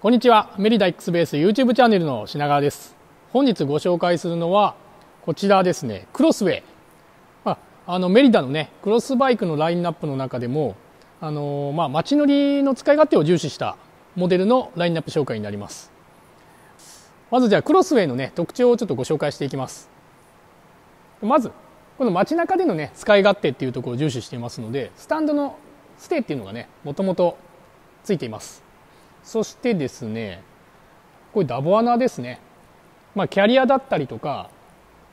こんにちは。メリダ X ベース YouTube チャンネルの品川です。本日ご紹介するのは、こちらですね、クロスウェイ。ああの、メリダのね、クロスバイクのラインナップの中でも、あのまあ、街乗りの使い勝手を重視したモデルのラインナップ紹介になります。まずじゃあ、クロスウェイのね、特徴をちょっとご紹介していきます。まず、この街中でのね、使い勝手っていうところを重視していますので、スタンドのステーっていうのがね、もともとついています。そしてですね、これダボ穴ですね。まあ、キャリアだったりとか、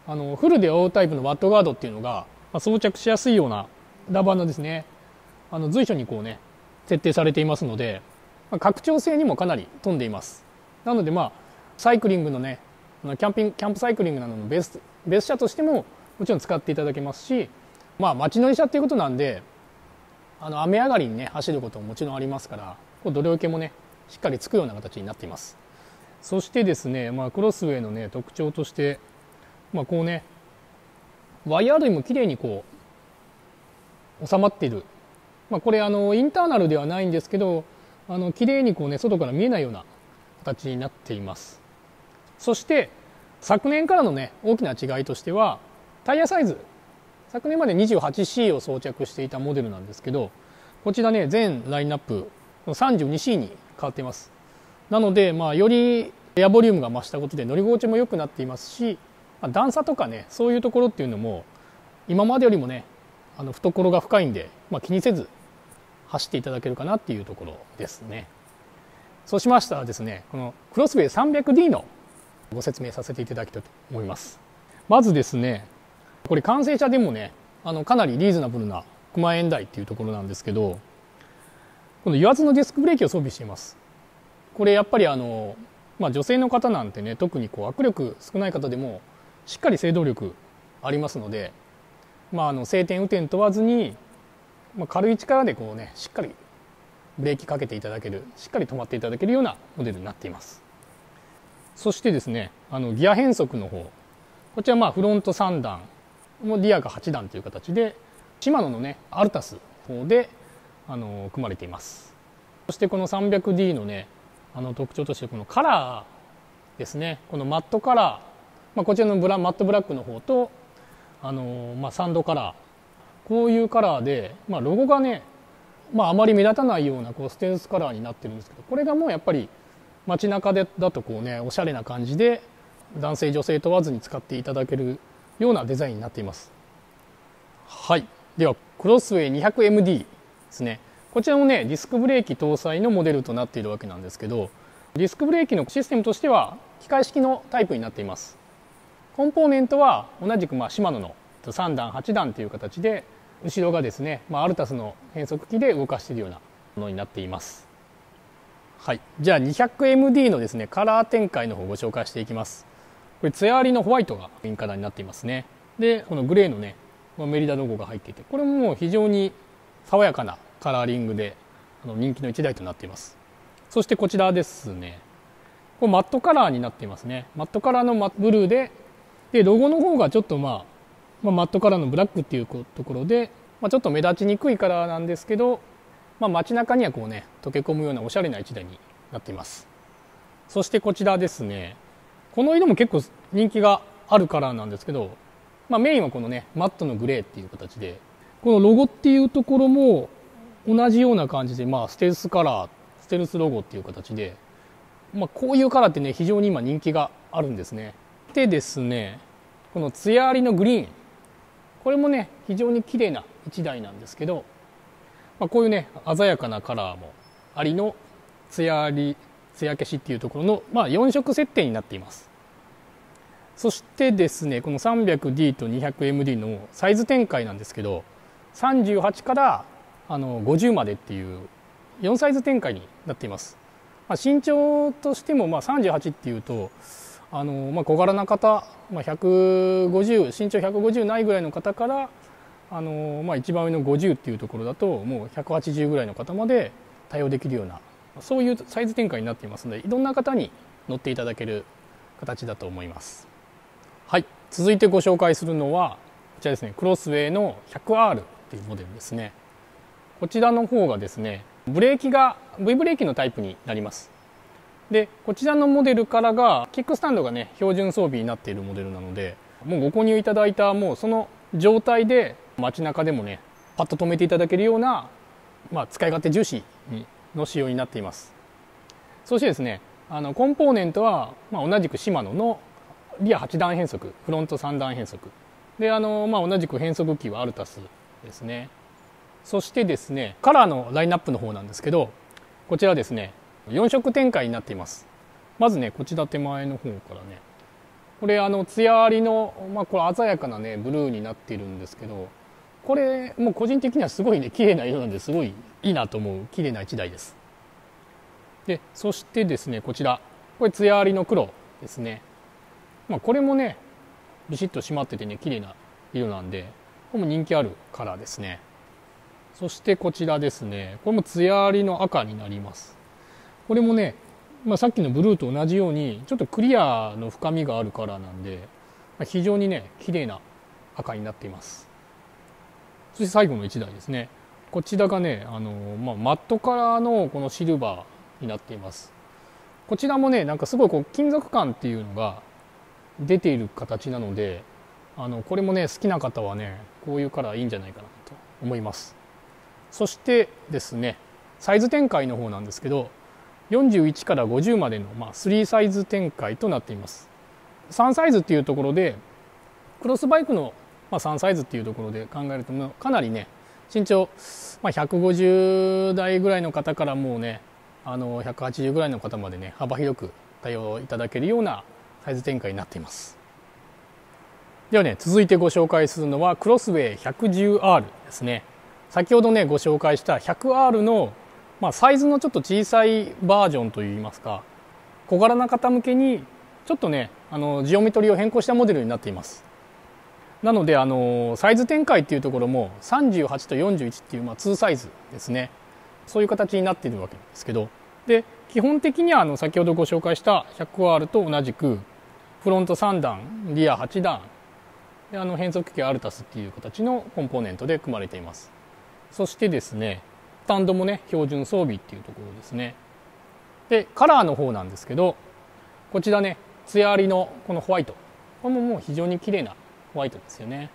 あの、フルで覆うタイプのワットガードっていうのが、まあ、装着しやすいようなダボ穴ですね。あの、随所にこうね、設定されていますので、まあ、拡張性にもかなり富んでいます。なのでまあ、サイクリングのね、キャンピング、キャンプサイクリングなどのベース、ベース車としてももちろん使っていただけますし、まあ、街乗り車っていうことなんで、あの、雨上がりにね、走ることももちろんありますから、こう土量系もね、しっかりつくような形になっています。そしてですね、まあ、クロスウェイのね特徴として、まあ、こうねワイヤー類も綺麗にこう収まっている、まあ、これあのインターナルではないんですけどあの綺麗にこうね外から見えないような形になっています。そして昨年からのね大きな違いとしてはタイヤサイズ。昨年まで 28C を装着していたモデルなんですけどこちらね全ラインナップ 32C に変わっています。なので、まあ、よりエアボリュームが増したことで乗り心地も良くなっていますし、まあ、段差とかねそういうところっていうのも今までよりもねあの懐が深いんで、まあ、気にせず走っていただけるかなっていうところですね。そうしましたらですねこのクロスウェイ 300D のご説明させていただきたいと思います。まずですねこれ完成車でもねあのかなりリーズナブルな9万円台っていうところなんですけどこの油圧のディスクブレーキを装備しています。これやっぱりあの、まあ、女性の方なんてね特にこう握力少ない方でもしっかり制動力ありますので、まあ、あの晴天雨天問わずに、まあ、軽い力でこうねしっかりブレーキかけていただけるしっかり止まっていただけるようなモデルになっています。そしてですねあのギア変速の方。こちらまあフロント3段もリアが8段という形でシマノのねアルタスの方であの組まれています。そしてこの 300D のねあの特徴としてこのカラーですね。このマットカラー、まあ、こちらのブラマットブラックの方とあの、まあ、サンドカラー。こういうカラーで、まあ、ロゴがね、まあ、あまり目立たないようなこうステルスカラーになってるんですけどこれがもうやっぱり街中でだとこうねおしゃれな感じで男性女性問わずに使っていただけるようなデザインになっています。はい。ではクロスウェイ 200MD ですね。こちらもねディスクブレーキ搭載のモデルとなっているわけなんですけどディスクブレーキのシステムとしては機械式のタイプになっています。コンポーネントは同じくまあシマノの3段8段という形で後ろがですね、まあ、アルタスの変速機で動かしているようなものになっています。はい。じゃあ 200MD のですねカラー展開の方をご紹介していきます。これツヤありのホワイトがインカラーになっていますね。でこのグレーのねメリダロゴが入っていてこれももう非常に爽やかなカラーリングであの人気の1台となっています。そしてこちらですね。これマットカラーになっていますね。マットカラーのブルーででロゴの方がちょっと、まあ、まあマットカラーのブラックっていうところで、まあ、ちょっと目立ちにくいカラーなんですけど、まあ、街中にはこうね溶け込むようなおしゃれな1台になっています。そしてこちらですね。この色も結構人気があるカラーなんですけど、まあ、メインはこのねマットのグレーっていう形でこのロゴっていうところも同じような感じで、まあ、ステルスカラーステルスロゴっていう形で、まあ、こういうカラーってね非常に今人気があるんですね。でですねこの艶ありのグリーン。これもね非常に綺麗な1台なんですけど、まあ、こういうね鮮やかなカラーもありの艶あり艶消しっていうところの、まあ、4色設定になっています。そしてですねこの 300D と 200MD のサイズ展開なんですけど38からあの50までっていう4サイズ展開になっています、まあ、身長としてもまあ38っていうとあの、まあ、小柄な方、まあ、150身長150ないぐらいの方からあの、まあ、一番上の50っていうところだともう180ぐらいの方まで対応できるようなそういうサイズ展開になっていますのでいろんな方に乗っていただける形だと思います。はい。続いてご紹介するのはこちらですね。クロスウェイの 100R っていうモデルですね。こちらの方がですねブレーキが V ブレーキのタイプになります。でこちらのモデルからがキックスタンドがね標準装備になっているモデルなのでもうご購入いただいたもうその状態で街中でもねパッと止めていただけるような、まあ、使い勝手重視の仕様になっています。そしてですねあのコンポーネントは、まあ、同じくシマノのリア8段変速フロント3段変速。であの、まあ、同じく変速機はアルタスですね。そしてですねカラーのラインナップの方なんですけどこちらですね4色展開になっています。まずねこちら手前の方からねこれあの艶ありの、まあ、これ鮮やかなねブルーになっているんですけどこれもう個人的にはすごいね綺麗な色なんですごいいいなと思う綺麗な1台です。でそしてですねこちらこれ艶ありの黒ですね。まあこれもねビシッと締まっててね綺麗な色なんでこれも人気あるカラーですね。そしてこちらですね。これも艶ありの赤になります。これもね、まあ、さっきのブルーと同じようにちょっとクリアの深みがあるカラーなんで、まあ、非常にね綺麗な赤になっています。そして最後の1台ですね。こちらがねあの、まあ、マットカラーのこのシルバーになっています。こちらもねなんかすごいこう金属感っていうのが出ている形なのであのこれもね好きな方はねこういうカラーいいんじゃないかなと思います。そしてですねサイズ展開の方なんですけど41から50までの、まあ、3サイズ展開となっています。3サイズっていうところでクロスバイクの、まあ、3サイズっていうところで考えるとかなりね身長、まあ、150代ぐらいの方からもうねあの180ぐらいの方までね幅広く対応いただけるようなサイズ展開になっています。ではね続いてご紹介するのはクロスウェイ 110R ですね。先ほどねご紹介した 100R のまあ、サイズのちょっと小さいバージョンといいますか小柄な方向けにちょっとねあのジオメトリを変更したモデルになっています。なのであのサイズ展開っていうところも38と41っていう、まあ、2サイズですね。そういう形になっているわけですけど。で基本的にはあの先ほどご紹介した 100R と同じくフロント3段リア8段であの変速機アルタスっていう形のコンポーネントで組まれています。そしてですねスタンドもね標準装備っていうところですね。でカラーの方なんですけどこちらね艶ありのこのホワイト。これももう非常に綺麗なホワイトですよね。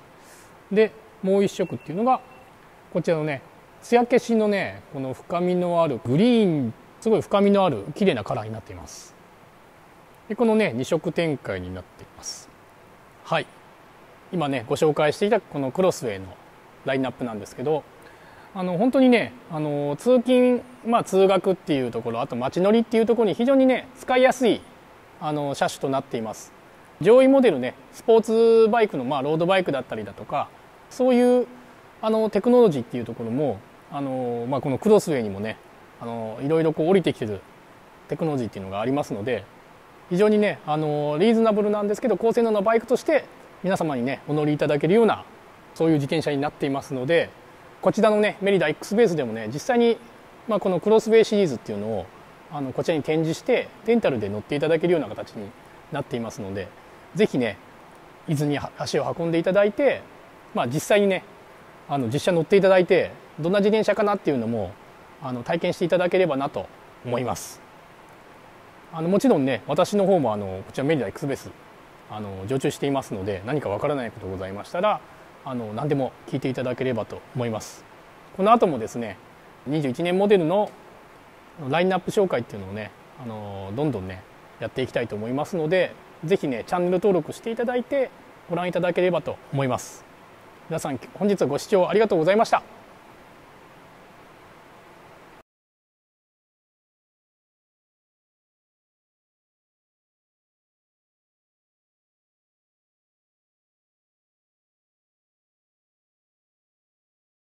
でもう一色っていうのがこちらのね艶消しのねこの深みのあるグリーンすごい深みのある綺麗なカラーになっています。でこのね2色展開になっています。はい。今ねご紹介していたこのクロスウェイのラインナップなんですけどあの本当にねあの通勤、まあ、通学っていうところあと街乗りっていうところに非常にね使いやすいあの車種となっています。上位モデルねスポーツバイクの、まあ、ロードバイクだったりだとかそういうあのテクノロジーっていうところもあの、まあ、このクロスウェイにもねあのいろいろこう降りてきてるテクノロジーっていうのがありますので非常にねあのリーズナブルなんですけど高性能なバイクとして皆様にねお乗りいただけるようなそういう自転車になっていますのでこちらのねメリダ X ベースでもね実際に、まあ、このクロスウェイシリーズっていうのをあのこちらに展示してレンタルで乗っていただけるような形になっていますのでぜひね伊豆に足を運んでいただいて、まあ、実際にねあの実車乗っていただいてどんな自転車かなっていうのもあの体験していただければなと思います。あのもちろんね私の方もあのこちらメリダ X ベースあの常駐していますので何かわからないことございましたらあの何でも聞いていただければと思います。この後もですね21年モデルのラインナップ紹介っていうのをねあのどんどんねやっていきたいと思いますので是非ねチャンネル登録していただいてご覧いただければと思います。皆さん本日はご視聴ありがとうございました。